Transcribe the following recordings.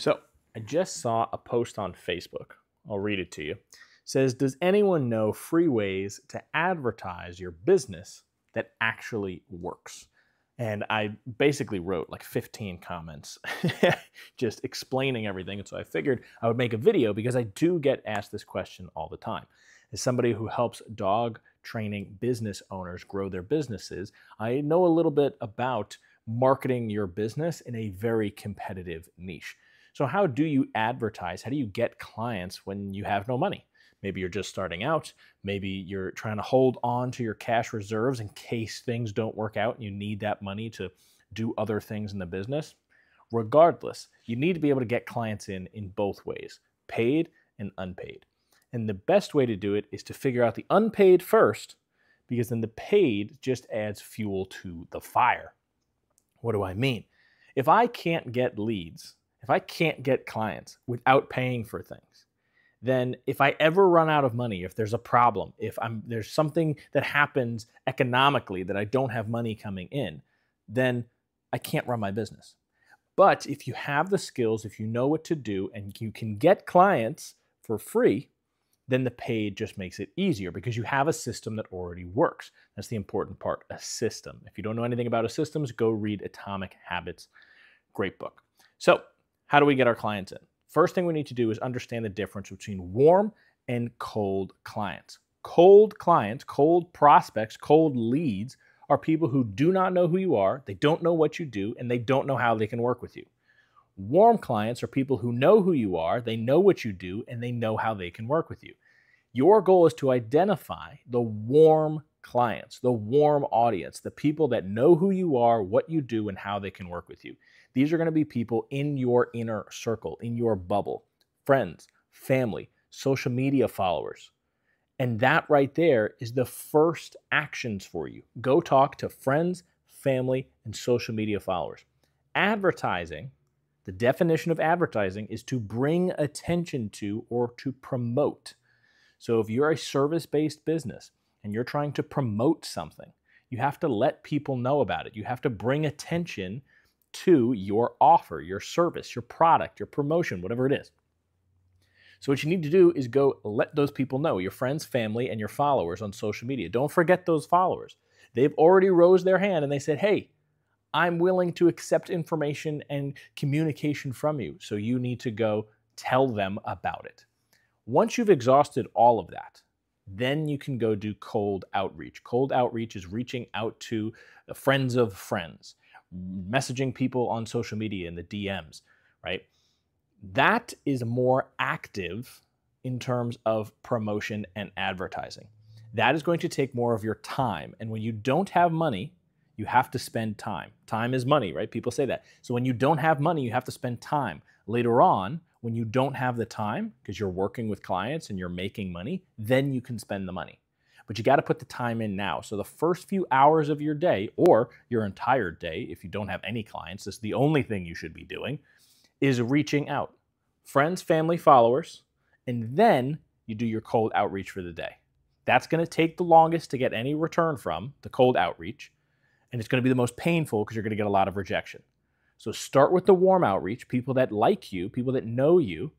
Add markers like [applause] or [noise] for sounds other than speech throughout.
So I just saw a post on Facebook. I'll read it to you. It says, Does anyone know free ways to advertise your business that actually works? And I basically wrote like 15 comments [laughs] just explaining everything. And so I figured I would make a video because I do get asked this question all the time. As somebody who helps dog training business owners grow their businesses, I know a little bit about marketing your business in a very competitive niche. So, how do you advertise? How do you get clients when you have no money? Maybe you're just starting out. Maybe you're trying to hold on to your cash reserves in case things don't work out and you need that money to do other things in the business. Regardless, you need to be able to get clients in in both ways paid and unpaid. And the best way to do it is to figure out the unpaid first, because then the paid just adds fuel to the fire. What do I mean? If I can't get leads, if I can't get clients without paying for things, then if I ever run out of money, if there's a problem, if I'm there's something that happens economically that I don't have money coming in, then I can't run my business. But if you have the skills, if you know what to do and you can get clients for free, then the paid just makes it easier because you have a system that already works. That's the important part, a system. If you don't know anything about a systems, go read Atomic Habits. Great book. So, how do we get our clients in? First thing we need to do is understand the difference between warm and cold clients. Cold clients, cold prospects, cold leads are people who do not know who you are, they don't know what you do, and they don't know how they can work with you. Warm clients are people who know who you are, they know what you do, and they know how they can work with you. Your goal is to identify the warm clients, the warm audience, the people that know who you are, what you do, and how they can work with you. These are going to be people in your inner circle, in your bubble, friends, family, social media followers. And that right there is the first actions for you. Go talk to friends, family, and social media followers. Advertising the definition of advertising is to bring attention to or to promote. So if you're a service based business and you're trying to promote something, you have to let people know about it. You have to bring attention to your offer, your service, your product, your promotion, whatever it is. So, what you need to do is go let those people know your friends, family, and your followers on social media. Don't forget those followers. They've already rose their hand and they said, Hey, I'm willing to accept information and communication from you. So you need to go tell them about it. Once you've exhausted all of that, then you can go do cold outreach. Cold outreach is reaching out to the friends of friends, messaging people on social media in the DMs, right? That is more active in terms of promotion and advertising. That is going to take more of your time. And when you don't have money, you have to spend time. Time is money, right? People say that. So when you don't have money, you have to spend time. Later on, when you don't have the time because you're working with clients and you're making money, then you can spend the money. But you got to put the time in now. So the first few hours of your day or your entire day, if you don't have any clients, this is the only thing you should be doing, is reaching out. Friends, family, followers, and then you do your cold outreach for the day. That's going to take the longest to get any return from, the cold outreach and it's going to be the most painful because you're going to get a lot of rejection. So start with the warm outreach, people that like you, people that know you,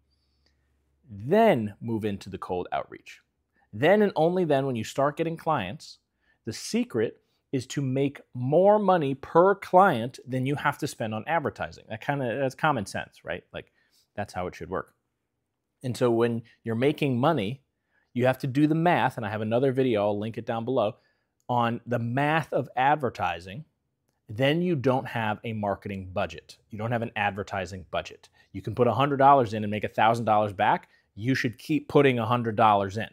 then move into the cold outreach. Then and only then, when you start getting clients, the secret is to make more money per client than you have to spend on advertising. That kind of that's common sense, right? Like that's how it should work. And so when you're making money, you have to do the math, and I have another video, I'll link it down below on the math of advertising, then you don't have a marketing budget. You don't have an advertising budget. You can put $100 in and make $1,000 back. You should keep putting $100 in.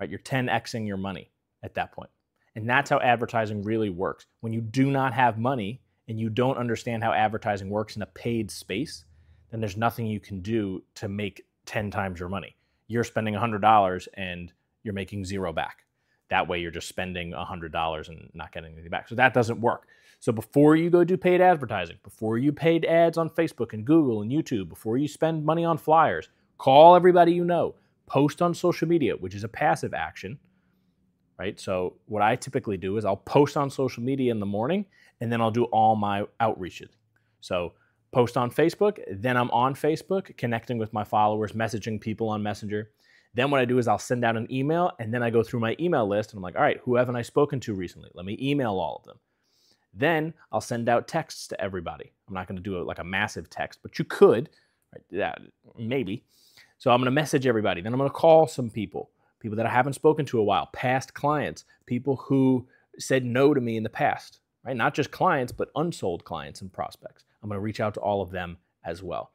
Right? You're 10xing your money at that point. And that's how advertising really works. When you do not have money and you don't understand how advertising works in a paid space, then there's nothing you can do to make 10 times your money. You're spending $100 and you're making zero back. That way you're just spending $100 and not getting anything back. So that doesn't work. So before you go do paid advertising, before you paid ads on Facebook and Google and YouTube, before you spend money on flyers, call everybody you know, post on social media, which is a passive action, right? So what I typically do is I'll post on social media in the morning and then I'll do all my outreaches. So post on Facebook, then I'm on Facebook connecting with my followers, messaging people on Messenger. Then what I do is I'll send out an email and then I go through my email list and I'm like, all right, who haven't I spoken to recently? Let me email all of them. Then I'll send out texts to everybody. I'm not going to do like a massive text, but you could, right? Yeah, maybe. So I'm going to message everybody. Then I'm going to call some people, people that I haven't spoken to a while, past clients, people who said no to me in the past, right? Not just clients, but unsold clients and prospects. I'm going to reach out to all of them as well.